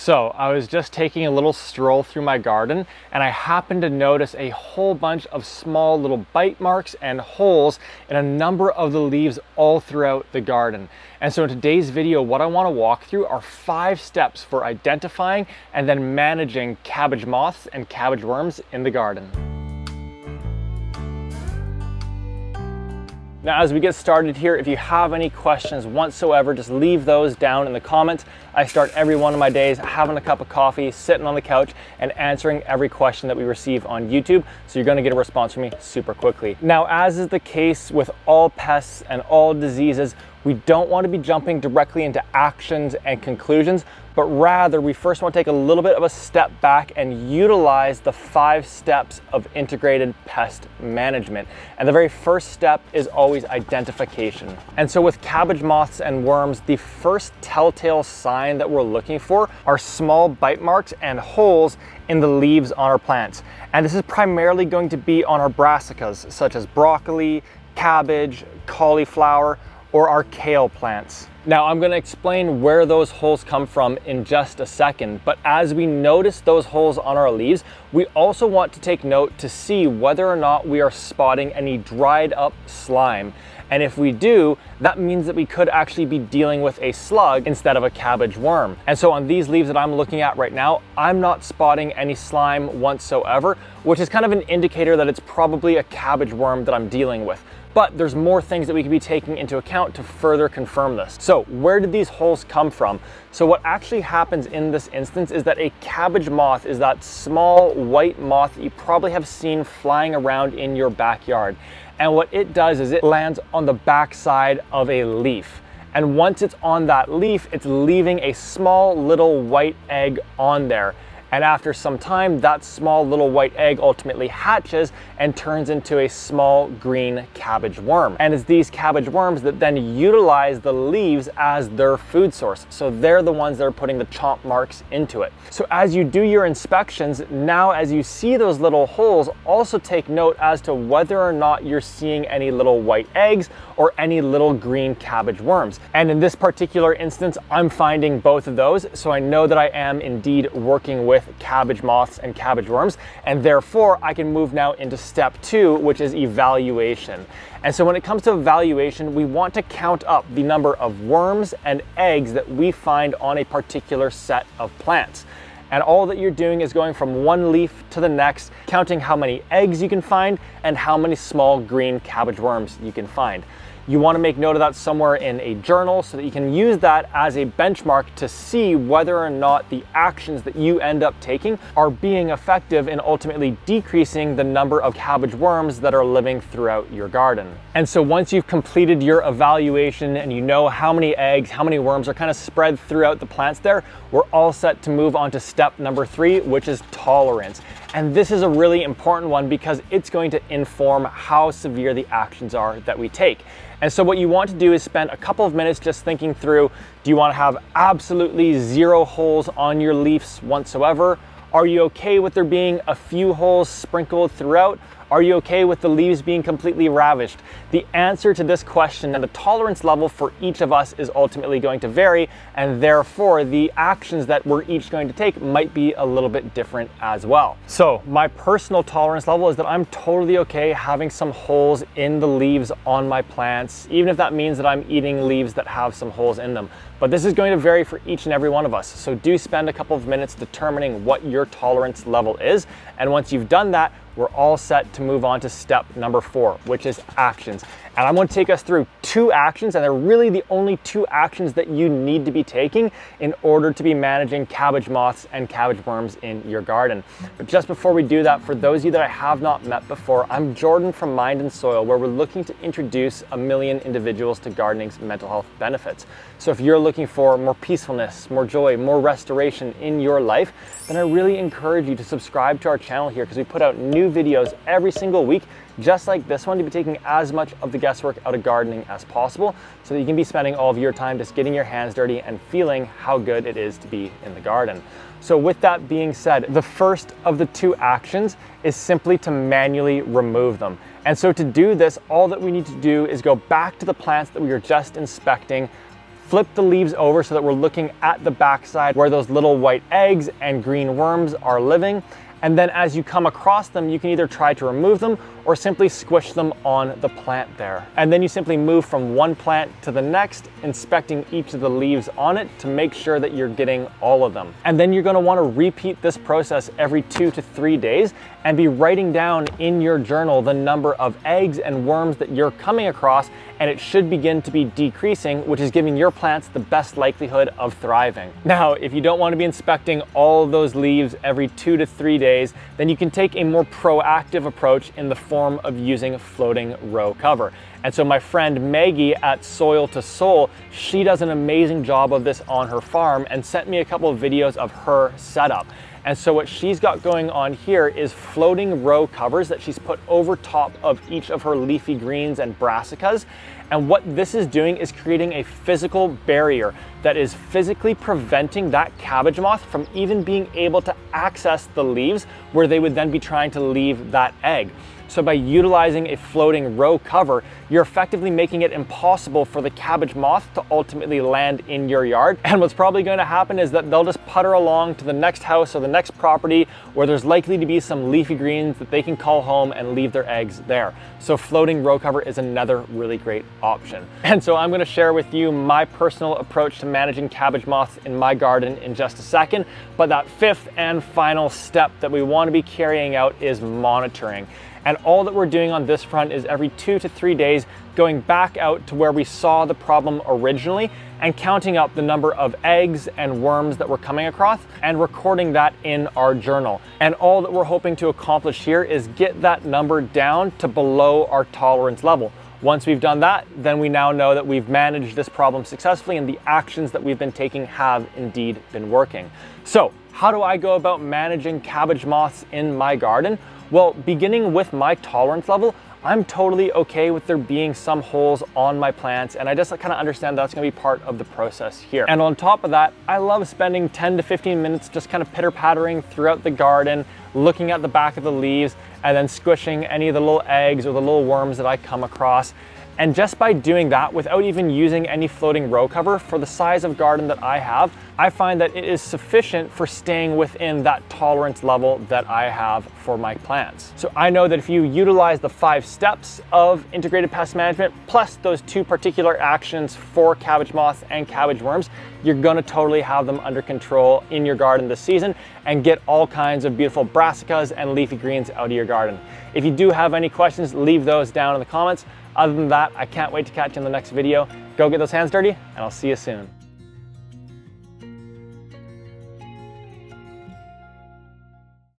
So I was just taking a little stroll through my garden and I happened to notice a whole bunch of small little bite marks and holes in a number of the leaves all throughout the garden. And so in today's video, what I wanna walk through are five steps for identifying and then managing cabbage moths and cabbage worms in the garden. Now, as we get started here, if you have any questions whatsoever, just leave those down in the comments. I start every one of my days having a cup of coffee, sitting on the couch, and answering every question that we receive on YouTube. So you're gonna get a response from me super quickly. Now, as is the case with all pests and all diseases, we don't want to be jumping directly into actions and conclusions, but rather we first want to take a little bit of a step back and utilize the five steps of integrated pest management. And the very first step is always identification. And so with cabbage moths and worms, the first telltale sign that we're looking for are small bite marks and holes in the leaves on our plants. And this is primarily going to be on our brassicas, such as broccoli, cabbage, cauliflower, or our kale plants. Now I'm gonna explain where those holes come from in just a second, but as we notice those holes on our leaves, we also want to take note to see whether or not we are spotting any dried up slime. And if we do, that means that we could actually be dealing with a slug instead of a cabbage worm. And so on these leaves that I'm looking at right now, I'm not spotting any slime whatsoever, which is kind of an indicator that it's probably a cabbage worm that I'm dealing with but there's more things that we could be taking into account to further confirm this. So where did these holes come from? So what actually happens in this instance is that a cabbage moth is that small white moth that you probably have seen flying around in your backyard. And what it does is it lands on the backside of a leaf. And once it's on that leaf, it's leaving a small little white egg on there. And after some time, that small little white egg ultimately hatches and turns into a small green cabbage worm. And it's these cabbage worms that then utilize the leaves as their food source. So they're the ones that are putting the chomp marks into it. So as you do your inspections, now as you see those little holes, also take note as to whether or not you're seeing any little white eggs or any little green cabbage worms. And in this particular instance, I'm finding both of those. So I know that I am indeed working with with cabbage moths and cabbage worms, and therefore I can move now into step two, which is evaluation. And so when it comes to evaluation, we want to count up the number of worms and eggs that we find on a particular set of plants. And all that you're doing is going from one leaf to the next, counting how many eggs you can find and how many small green cabbage worms you can find. You want to make note of that somewhere in a journal so that you can use that as a benchmark to see whether or not the actions that you end up taking are being effective in ultimately decreasing the number of cabbage worms that are living throughout your garden. And so once you've completed your evaluation and you know how many eggs, how many worms are kind of spread throughout the plants there, we're all set to move on to step number three, which is tolerance. And this is a really important one because it's going to inform how severe the actions are that we take. And so what you want to do is spend a couple of minutes just thinking through, do you want to have absolutely zero holes on your leaves whatsoever? Are you okay with there being a few holes sprinkled throughout? Are you okay with the leaves being completely ravished? The answer to this question and the tolerance level for each of us is ultimately going to vary, and therefore the actions that we're each going to take might be a little bit different as well. So my personal tolerance level is that I'm totally okay having some holes in the leaves on my plants, even if that means that I'm eating leaves that have some holes in them. But this is going to vary for each and every one of us. So do spend a couple of minutes determining what your tolerance level is. And once you've done that, we're all set to move on to step number four, which is actions. And I'm to take us through two actions, and they're really the only two actions that you need to be taking in order to be managing cabbage moths and cabbage worms in your garden. But just before we do that, for those of you that I have not met before, I'm Jordan from Mind and Soil, where we're looking to introduce a million individuals to gardening's mental health benefits. So if you're looking for more peacefulness, more joy, more restoration in your life, then I really encourage you to subscribe to our channel here because we put out new videos every single week just like this one, to be taking as much of the guesswork out of gardening as possible so that you can be spending all of your time just getting your hands dirty and feeling how good it is to be in the garden. So with that being said, the first of the two actions is simply to manually remove them. And so to do this, all that we need to do is go back to the plants that we were just inspecting, flip the leaves over so that we're looking at the backside where those little white eggs and green worms are living. And then as you come across them, you can either try to remove them or simply squish them on the plant there. And then you simply move from one plant to the next, inspecting each of the leaves on it to make sure that you're getting all of them. And then you're gonna wanna repeat this process every two to three days and be writing down in your journal the number of eggs and worms that you're coming across and it should begin to be decreasing, which is giving your plants the best likelihood of thriving. Now, if you don't want to be inspecting all those leaves every two to three days, then you can take a more proactive approach in the form of using floating row cover. And so my friend Maggie at Soil to Soul, she does an amazing job of this on her farm and sent me a couple of videos of her setup. And so what she's got going on here is floating row covers that she's put over top of each of her leafy greens and brassicas. And what this is doing is creating a physical barrier that is physically preventing that cabbage moth from even being able to access the leaves where they would then be trying to leave that egg. So by utilizing a floating row cover, you're effectively making it impossible for the cabbage moth to ultimately land in your yard. And what's probably going to happen is that they'll just putter along to the next house or the next property where there's likely to be some leafy greens that they can call home and leave their eggs there. So floating row cover is another really great option. And so I'm gonna share with you my personal approach to managing cabbage moths in my garden in just a second. But that fifth and final step that we wanna be carrying out is monitoring. And all that we're doing on this front is every two to three days going back out to where we saw the problem originally and counting up the number of eggs and worms that we're coming across and recording that in our journal. And all that we're hoping to accomplish here is get that number down to below our tolerance level. Once we've done that, then we now know that we've managed this problem successfully and the actions that we've been taking have indeed been working. So how do I go about managing cabbage moths in my garden? Well, beginning with my tolerance level, I'm totally okay with there being some holes on my plants and I just kind of understand that's gonna be part of the process here. And on top of that, I love spending 10 to 15 minutes just kind of pitter pattering throughout the garden, looking at the back of the leaves and then squishing any of the little eggs or the little worms that I come across. And just by doing that, without even using any floating row cover for the size of garden that I have, I find that it is sufficient for staying within that tolerance level that I have for my plants. So I know that if you utilize the five steps of integrated pest management, plus those two particular actions for cabbage moths and cabbage worms, you're gonna totally have them under control in your garden this season and get all kinds of beautiful brassicas and leafy greens out of your garden. If you do have any questions, leave those down in the comments. Other than that, I can't wait to catch you in the next video. Go get those hands dirty, and I'll see you soon.